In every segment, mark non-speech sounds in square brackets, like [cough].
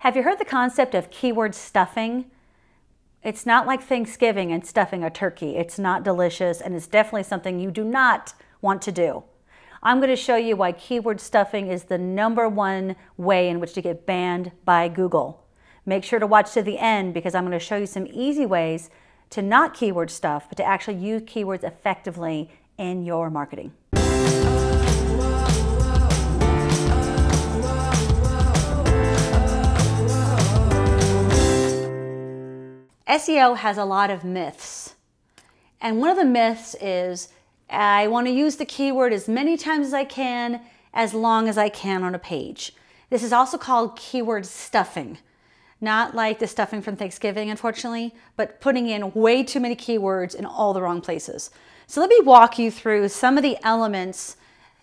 Have you heard the concept of keyword stuffing? It's not like Thanksgiving and stuffing a turkey. It's not delicious and it's definitely something you do not want to do. I'm going to show you why keyword stuffing is the number one way in which to get banned by Google. Make sure to watch to the end because I'm going to show you some easy ways to not keyword stuff, but to actually use keywords effectively in your marketing. SEO has a lot of myths. And one of the myths is I want to use the keyword as many times as I can, as long as I can on a page. This is also called keyword stuffing. Not like the stuffing from Thanksgiving, unfortunately, but putting in way too many keywords in all the wrong places. So let me walk you through some of the elements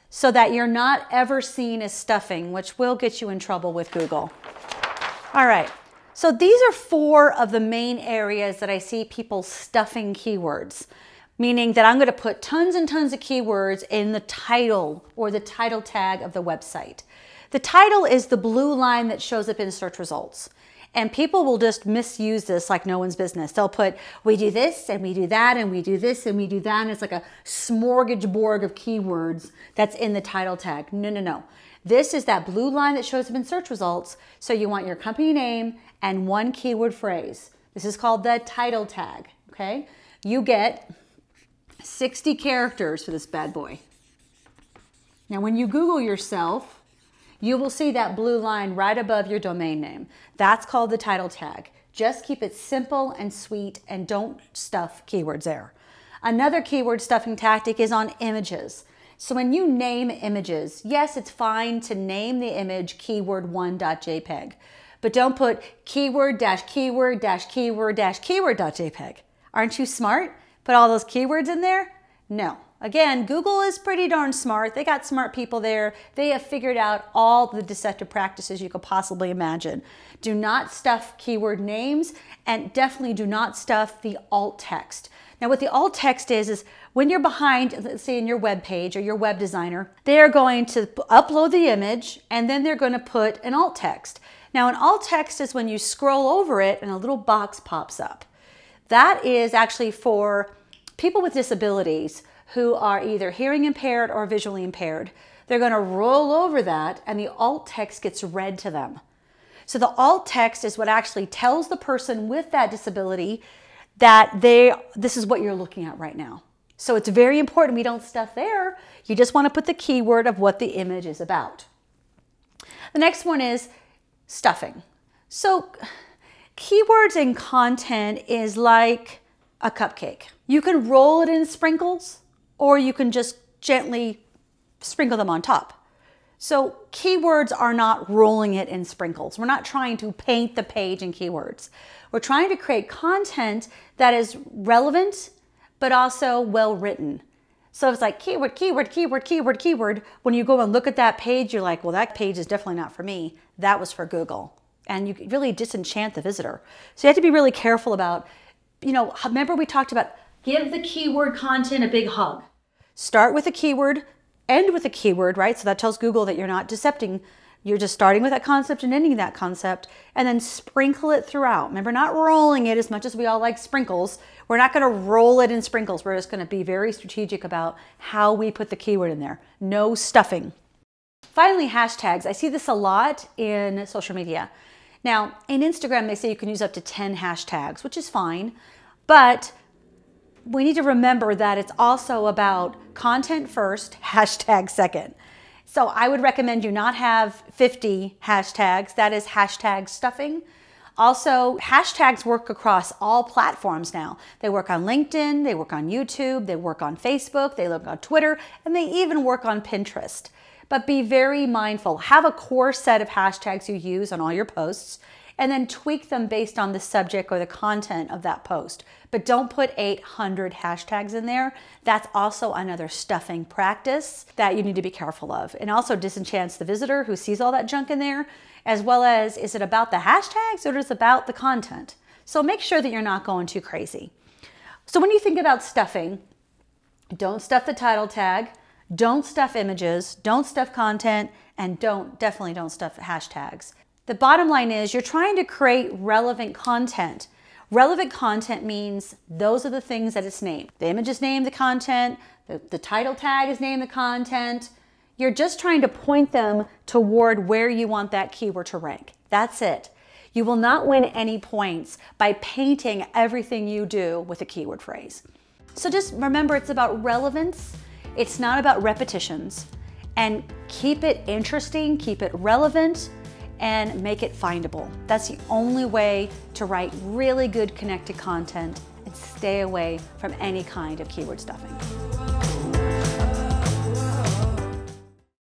so that you're not ever seen as stuffing, which will get you in trouble with Google. All right, so these are four of the main areas that I see people stuffing keywords, meaning that I'm going to put tons and tons of keywords in the title or the title tag of the website. The title is the blue line that shows up in search results. And people will just misuse this like no one's business. They'll put, we do this and we do that and we do this and we do that. And it's like a smorgasbord of keywords that's in the title tag. No, no, no. This is that blue line that shows up in search results. So you want your company name and one keyword phrase. This is called the title tag, okay? You get 60 characters for this bad boy. Now, when you Google yourself, you will see that blue line right above your domain name. That's called the title tag. Just keep it simple and sweet and don't stuff keywords there. Another keyword stuffing tactic is on images. So when you name images, yes, it's fine to name the image keyword1.jpg, but don't put keyword dash keyword dash keyword dash keyword .jpg. Aren't you smart? Put all those keywords in there? No. Again, Google is pretty darn smart. They got smart people there. They have figured out all the deceptive practices you could possibly imagine. Do not stuff keyword names and definitely do not stuff the alt text. Now what the alt text is, is when you're behind, let's say in your web page or your web designer, they're going to upload the image and then they're going to put an alt text. Now, an alt text is when you scroll over it and a little box pops up. That is actually for people with disabilities who are either hearing impaired or visually impaired. They're going to roll over that and the alt text gets read to them. So the alt text is what actually tells the person with that disability that they this is what you're looking at right now. So it's very important we don't stuff there. You just want to put the keyword of what the image is about. The next one is stuffing. So keywords in content is like a cupcake. You can roll it in sprinkles or you can just gently sprinkle them on top. So keywords are not rolling it in sprinkles. We're not trying to paint the page in keywords. We're trying to create content that is relevant, but also well written. So it's like keyword, keyword, keyword, keyword, keyword. When you go and look at that page, you're like, well, that page is definitely not for me. That was for Google. And you really disenchant the visitor. So you have to be really careful about, you know, remember we talked about give the keyword content a big hug. Start with a keyword, end with a keyword, right? So that tells Google that you're not decepting. You're just starting with that concept and ending that concept, and then sprinkle it throughout. Remember, not rolling it as much as we all like sprinkles. We're not going to roll it in sprinkles. We're just going to be very strategic about how we put the keyword in there. No stuffing. Finally, hashtags. I see this a lot in social media. Now, in Instagram, they say you can use up to 10 hashtags, which is fine, but we need to remember that it's also about content first, [laughs] hashtag second. So I would recommend you not have 50 hashtags. That is hashtag stuffing. Also, hashtags work across all platforms now. They work on LinkedIn, they work on YouTube, they work on Facebook, they work on Twitter, and they even work on Pinterest. But be very mindful. Have a core set of hashtags you use on all your posts and then tweak them based on the subject or the content of that post. But don't put 800 hashtags in there. That's also another stuffing practice that you need to be careful of. And also disenchants the visitor who sees all that junk in there as well as is it about the hashtags or is it about the content? So make sure that you're not going too crazy. So when you think about stuffing, don't stuff the title tag, don't stuff images, don't stuff content, and don't definitely don't stuff hashtags. The bottom line is you're trying to create relevant content. Relevant content means those are the things that it's named. The image is named the content, the, the title tag is named the content. You're just trying to point them toward where you want that keyword to rank. That's it. You will not win any points by painting everything you do with a keyword phrase. So just remember it's about relevance, it's not about repetitions. And keep it interesting, keep it relevant, and make it findable. That's the only way to write really good connected content and stay away from any kind of keyword stuffing.